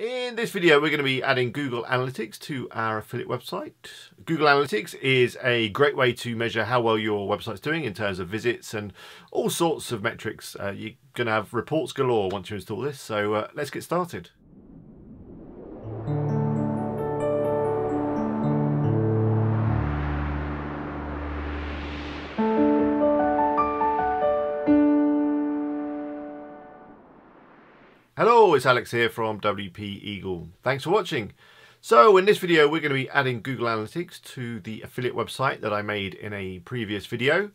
In this video, we're going to be adding Google Analytics to our affiliate website. Google Analytics is a great way to measure how well your website's doing in terms of visits and all sorts of metrics. Uh, you're going to have reports galore once you install this, so uh, let's get started. Hello, it's Alex here from WP Eagle. Thanks for watching. So in this video, we're going to be adding Google Analytics to the affiliate website that I made in a previous video.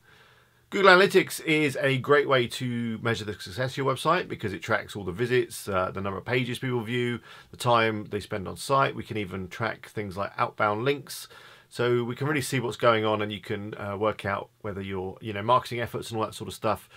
Google Analytics is a great way to measure the success of your website because it tracks all the visits, uh, the number of pages people view, the time they spend on site. We can even track things like outbound links. So we can really see what's going on and you can uh, work out whether your you know marketing efforts and all that sort of stuff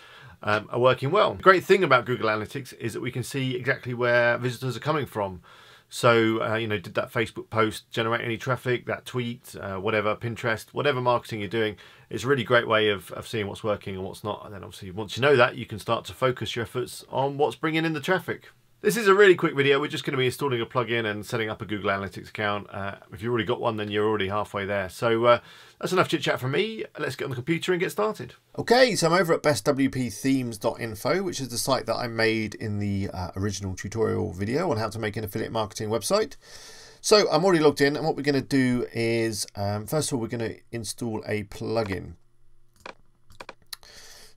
um, are working well. The great thing about Google Analytics is that we can see exactly where visitors are coming from. So, uh, you know, did that Facebook post generate any traffic, that tweet, uh, whatever, Pinterest, whatever marketing you're doing, it's a really great way of, of seeing what's working and what's not. And then obviously once you know that, you can start to focus your efforts on what's bringing in the traffic. This is a really quick video. We're just going to be installing a plugin and setting up a Google Analytics account. Uh, if you've already got one, then you're already halfway there. So uh, that's enough chit chat from me. Let's get on the computer and get started. Okay, so I'm over at bestwpthemes.info, which is the site that I made in the uh, original tutorial video on how to make an affiliate marketing website. So I'm already logged in, and what we're going to do is, um, first of all, we're going to install a plugin.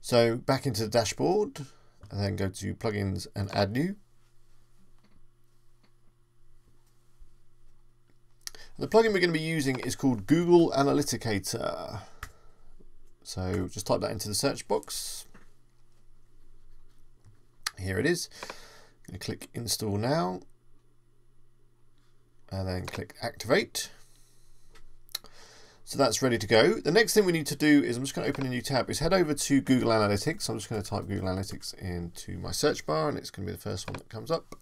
So back into the dashboard, and then go to plugins and add new. The plugin we're going to be using is called Google Analyticator. So just type that into the search box. Here it is. I'm going to click install now and then click activate. So that's ready to go. The next thing we need to do is I'm just going to open a new tab is head over to Google Analytics. I'm just going to type Google Analytics into my search bar and it's going to be the first one that comes up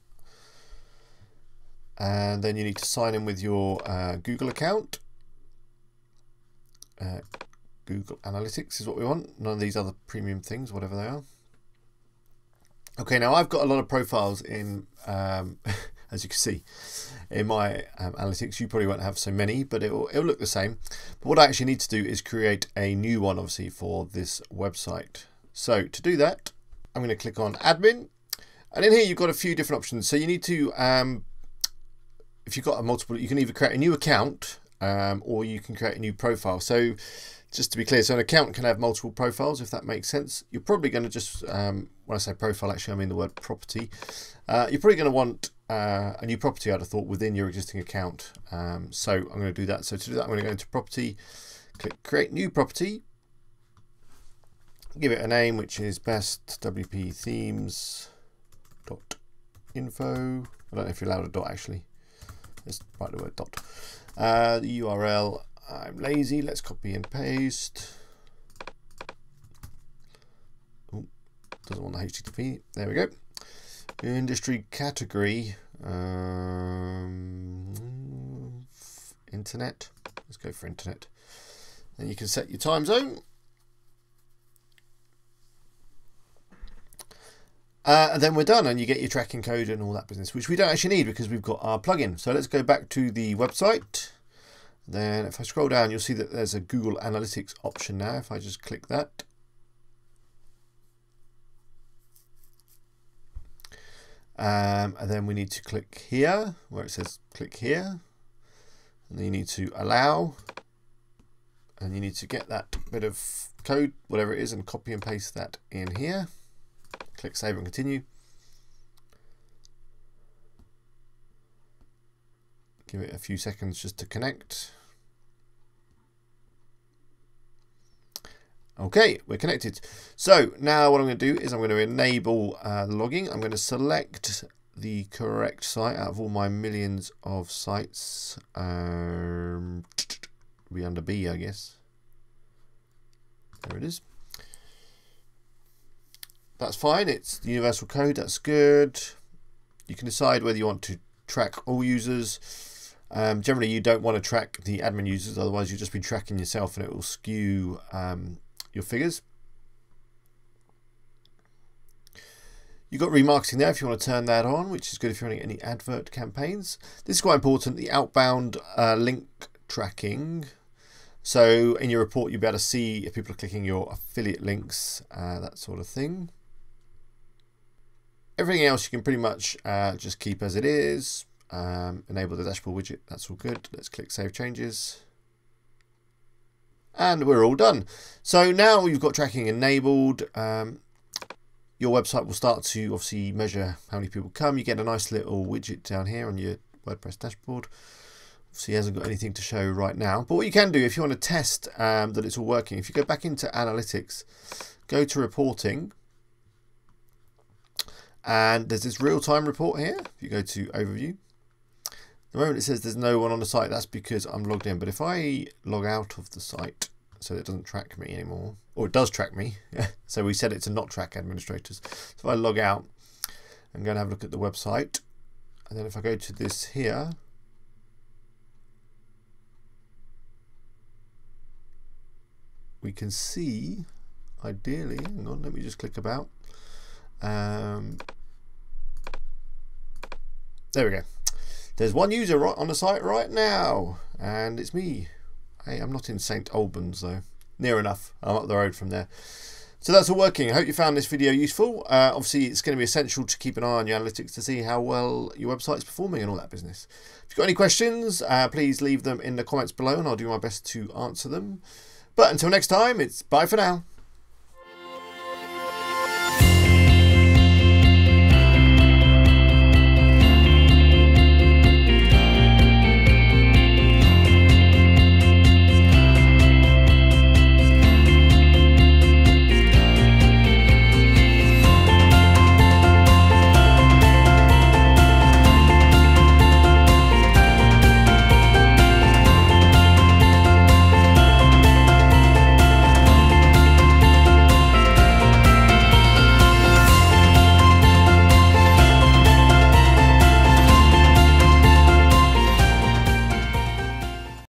and then you need to sign in with your uh, Google account. Uh, Google Analytics is what we want, none of these other premium things, whatever they are. Okay, now I've got a lot of profiles in, um, as you can see, in my um, analytics. You probably won't have so many, but it'll, it'll look the same. But what I actually need to do is create a new one, obviously, for this website. So to do that, I'm going to click on Admin. And in here, you've got a few different options. So you need to um, if you've got a multiple, you can either create a new account um, or you can create a new profile. So just to be clear, so an account can have multiple profiles, if that makes sense. You're probably going to just, um, when I say profile, actually I mean the word property. Uh, you're probably going to want uh, a new property, I'd have thought, within your existing account. Um, so I'm going to do that. So to do that, I'm going to go into property, click create new property, give it a name, which is best WP themes dot info. I don't know if you're allowed a dot actually. Let's write the word dot. Uh, the URL, I'm lazy, let's copy and paste. Oh, doesn't want the HTTP. There we go. Industry category, um, internet. Let's go for internet. Then you can set your time zone. Uh, and then we're done and you get your tracking code and all that business, which we don't actually need because we've got our plugin. So let's go back to the website. Then if I scroll down, you'll see that there's a Google Analytics option now. If I just click that. Um, and then we need to click here where it says click here. And then you need to allow. And you need to get that bit of code, whatever it is, and copy and paste that in here. Click Save and Continue. Give it a few seconds just to connect. Okay, we're connected. So now what I'm going to do is I'm going to enable uh, logging. I'm going to select the correct site out of all my millions of sites. Um, be under B, I guess. There it is. That's fine. It's the universal code. That's good. You can decide whether you want to track all users. Um, generally, you don't want to track the admin users. Otherwise, you'll just be tracking yourself and it will skew um, your figures. You've got remarketing there if you want to turn that on, which is good if you're running any advert campaigns. This is quite important, the outbound uh, link tracking. So in your report, you'll be able to see if people are clicking your affiliate links, uh, that sort of thing. Everything else you can pretty much uh, just keep as it is. Um, enable the dashboard widget, that's all good. Let's click Save Changes. And we're all done. So now you've got tracking enabled. Um, your website will start to obviously measure how many people come. You get a nice little widget down here on your WordPress dashboard. Obviously, hasn't got anything to show right now. But what you can do if you want to test um, that it's all working, if you go back into analytics, go to reporting, and there's this real-time report here. If you go to overview, the moment it says there's no one on the site, that's because I'm logged in. But if I log out of the site, so it doesn't track me anymore, or it does track me, so we set it to not track administrators. So if I log out, I'm going to have a look at the website, and then if I go to this here, we can see, ideally, hang on, let me just click about. Um, there we go. There's one user right on the site right now, and it's me. Hey, I'm not in St. Albans though. Near enough. I'm up the road from there. So that's all working. I hope you found this video useful. Uh, obviously, it's going to be essential to keep an eye on your analytics to see how well your website is performing and all that business. If you've got any questions, uh, please leave them in the comments below and I'll do my best to answer them. But until next time, it's bye for now.